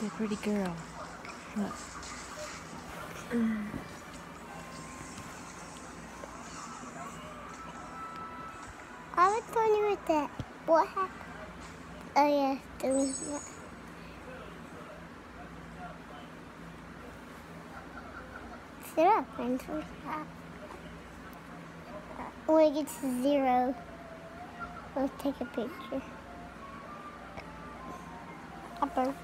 The pretty girl. Look. I was wondering with that. What happened? Oh yeah, doing that. Sit up and do that. When it gets to zero, let's take a picture. A bird.